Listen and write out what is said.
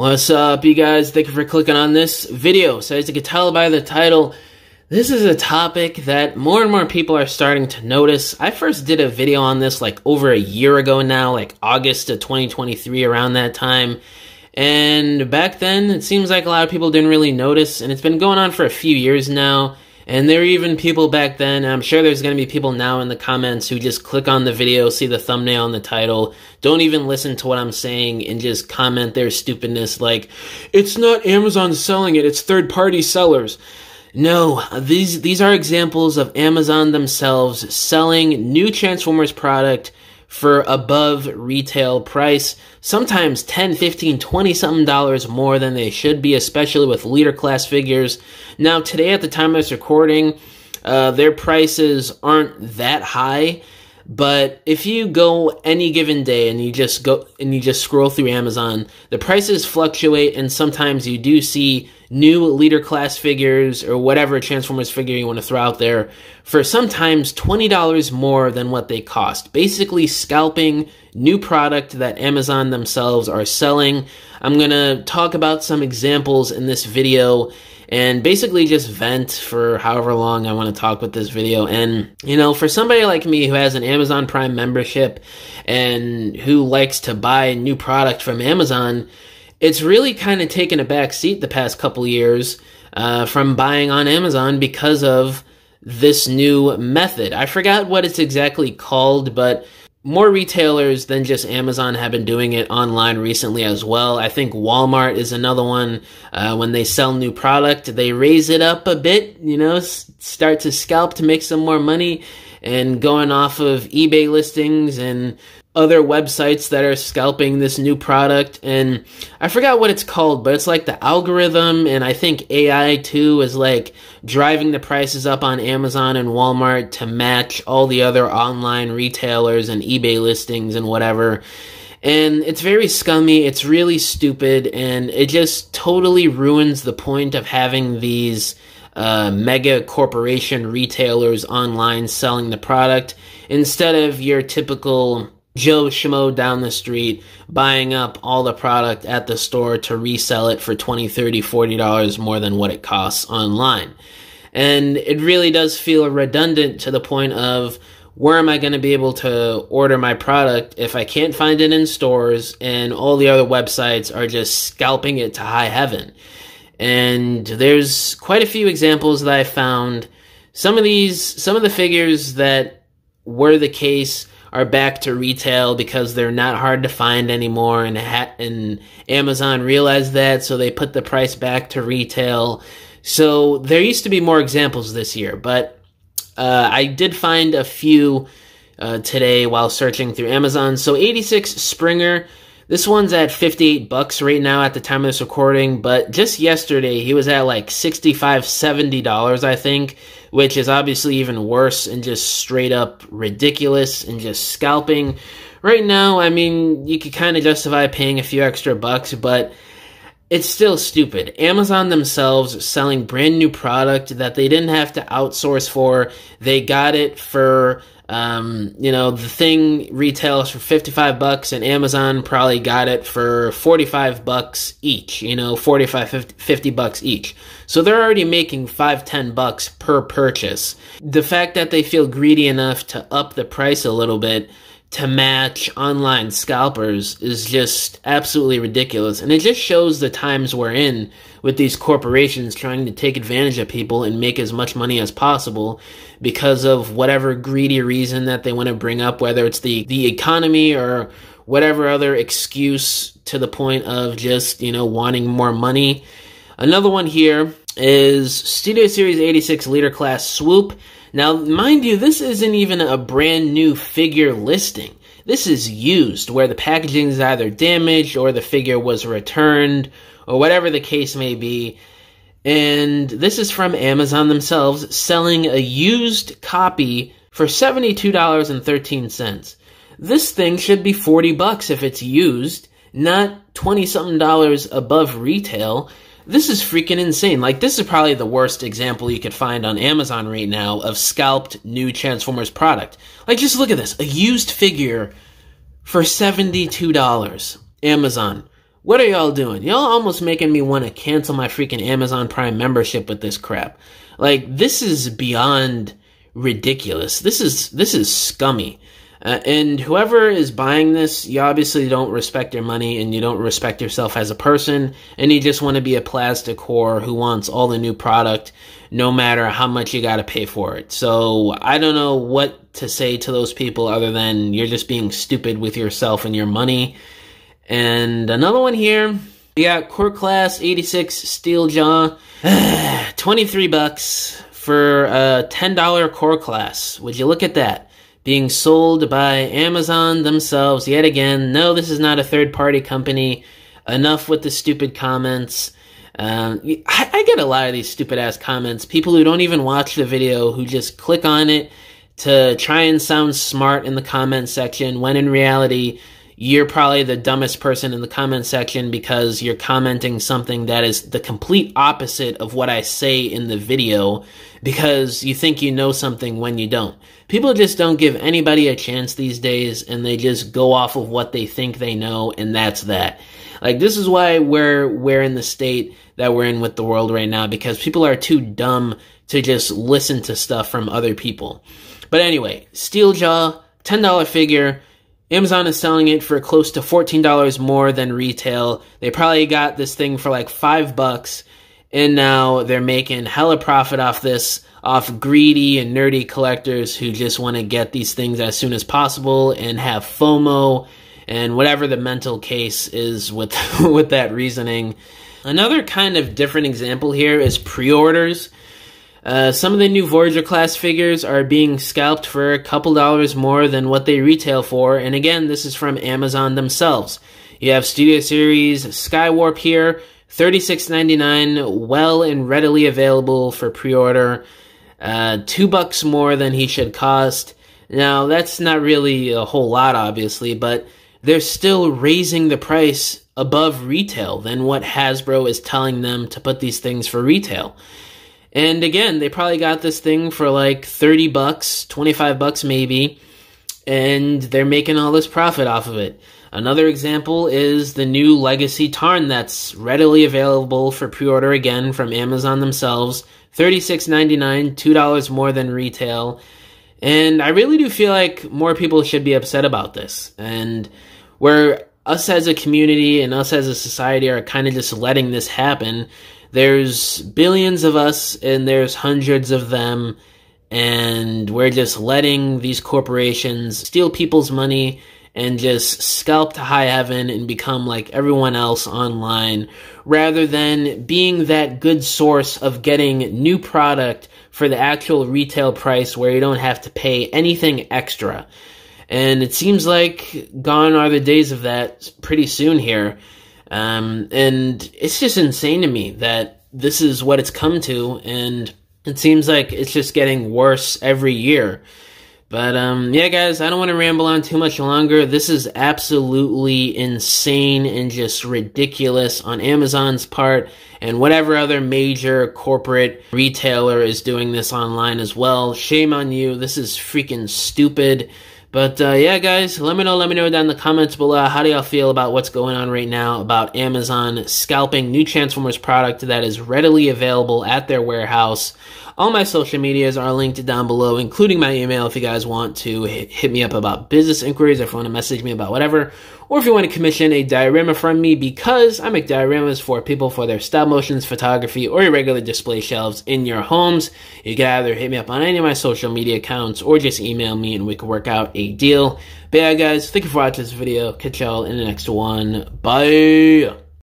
What's up, you guys? Thank you for clicking on this video. So as you can tell by the title, this is a topic that more and more people are starting to notice. I first did a video on this like over a year ago now, like August of 2023, around that time. And back then, it seems like a lot of people didn't really notice, and it's been going on for a few years now. And there were even people back then, I'm sure there's going to be people now in the comments who just click on the video, see the thumbnail and the title, don't even listen to what I'm saying, and just comment their stupidness like, it's not Amazon selling it, it's third party sellers. No, these, these are examples of Amazon themselves selling new Transformers product for above retail price, sometimes 10, 15, 20 something dollars more than they should be, especially with leader class figures. Now, today at the time of this recording, uh, their prices aren't that high. But if you go any given day and you just go and you just scroll through Amazon, the prices fluctuate and sometimes you do see new leader class figures or whatever Transformers figure you want to throw out there for sometimes $20 more than what they cost. Basically scalping new product that Amazon themselves are selling. I'm going to talk about some examples in this video and basically just vent for however long I want to talk with this video. And, you know, for somebody like me who has an Amazon Prime membership and who likes to buy new product from Amazon, it's really kind of taken a back seat the past couple years uh, from buying on Amazon because of this new method. I forgot what it's exactly called, but more retailers than just Amazon have been doing it online recently as well. I think Walmart is another one. Uh, when they sell new product, they raise it up a bit, you know, start to scalp to make some more money and going off of eBay listings and other websites that are scalping this new product and I forgot what it's called, but it's like the algorithm and I think AI too is like driving the prices up on Amazon and Walmart to match all the other online retailers and eBay listings and whatever. And it's very scummy, it's really stupid, and it just totally ruins the point of having these uh, mega corporation retailers online selling the product instead of your typical Joe Schmo down the street buying up all the product at the store to resell it for 20 30 40 dollars more than what it costs online and it really does feel redundant to the point of where am I going to be able to order my product if I can't find it in stores and all the other websites are just scalping it to high heaven? And there's quite a few examples that I found. Some of these, some of the figures that were the case are back to retail because they're not hard to find anymore and ha- and Amazon realized that so they put the price back to retail. So there used to be more examples this year, but uh, I did find a few uh, today while searching through Amazon. So 86 Springer this one's at 58 bucks right now at the time of this recording, but just yesterday he was at like 65 70 dollars I think, which is obviously even worse and just straight up ridiculous and just scalping. Right now, I mean, you could kind of justify paying a few extra bucks, but it's still stupid. Amazon themselves selling brand new product that they didn't have to outsource for. They got it for um, you know, the thing retails for 55 bucks and Amazon probably got it for 45 bucks each, you know, 45, 50, 50 bucks each. So they're already making 5, 10 bucks per purchase. The fact that they feel greedy enough to up the price a little bit to match online scalpers is just absolutely ridiculous. And it just shows the times we're in with these corporations trying to take advantage of people and make as much money as possible because of whatever greedy reason that they want to bring up, whether it's the, the economy or whatever other excuse to the point of just, you know, wanting more money. Another one here is Studio Series 86 Leader Class Swoop. Now, mind you, this isn't even a brand new figure listing. This is used, where the packaging is either damaged or the figure was returned, or whatever the case may be. And this is from Amazon themselves, selling a used copy for $72.13. This thing should be 40 bucks if it's used, not 20 something dollars above retail. This is freaking insane. Like, this is probably the worst example you could find on Amazon right now of scalped new Transformers product. Like, just look at this. A used figure for $72. Amazon. What are y'all doing? Y'all almost making me want to cancel my freaking Amazon Prime membership with this crap. Like this is beyond ridiculous. This is this is scummy. Uh, and whoever is buying this, you obviously don't respect your money and you don't respect yourself as a person, and you just want to be a plastic whore who wants all the new product no matter how much you got to pay for it. So I don't know what to say to those people other than you're just being stupid with yourself and your money. And another one here, we got Core Class 86 Steeljaw, 23 bucks for a $10 Core Class. Would you look at that? Being sold by Amazon themselves yet again. No, this is not a third party company. Enough with the stupid comments. Um, I, I, get a lot of these stupid ass comments. People who don't even watch the video, who just click on it to try and sound smart in the comment section, when in reality, you're probably the dumbest person in the comment section because you're commenting something that is the complete opposite of what I say in the video because you think you know something when you don't. People just don't give anybody a chance these days and they just go off of what they think they know and that's that. Like this is why we're we're in the state that we're in with the world right now because people are too dumb to just listen to stuff from other people. But anyway, Steeljaw, $10 figure Amazon is selling it for close to $14 more than retail. They probably got this thing for like 5 bucks and now they're making hella profit off this off greedy and nerdy collectors who just want to get these things as soon as possible and have FOMO and whatever the mental case is with with that reasoning. Another kind of different example here is pre-orders. Uh, some of the new Voyager class figures are being scalped for a couple dollars more than what they retail for, and again, this is from Amazon themselves. You have Studio Series Skywarp here, $36.99, well and readily available for pre-order. Uh, two bucks more than he should cost. Now, that's not really a whole lot, obviously, but they're still raising the price above retail than what Hasbro is telling them to put these things for retail. And again, they probably got this thing for like 30 bucks, 25 bucks maybe, and they're making all this profit off of it. Another example is the new Legacy Tarn that's readily available for pre-order again from Amazon themselves. $36.99, $2 more than retail. And I really do feel like more people should be upset about this. And where us as a community and us as a society are kind of just letting this happen, there's billions of us and there's hundreds of them and we're just letting these corporations steal people's money and just scalp to high heaven and become like everyone else online rather than being that good source of getting new product for the actual retail price where you don't have to pay anything extra. And it seems like gone are the days of that pretty soon here. Um, and it's just insane to me that this is what it's come to, and it seems like it's just getting worse every year. But um, yeah, guys, I don't want to ramble on too much longer. This is absolutely insane and just ridiculous on Amazon's part, and whatever other major corporate retailer is doing this online as well. Shame on you. This is freaking stupid. But uh, yeah, guys, let me know. Let me know down in the comments below. How do y'all feel about what's going on right now about Amazon scalping new Transformers product that is readily available at their warehouse? All my social medias are linked down below, including my email if you guys want to hit me up about business inquiries, if you want to message me about whatever, or if you want to commission a diorama from me because I make dioramas for people for their stop motions, photography, or irregular display shelves in your homes. You can either hit me up on any of my social media accounts or just email me and we can work out a deal. But yeah, guys, thank you for watching this video. Catch y'all in the next one. Bye!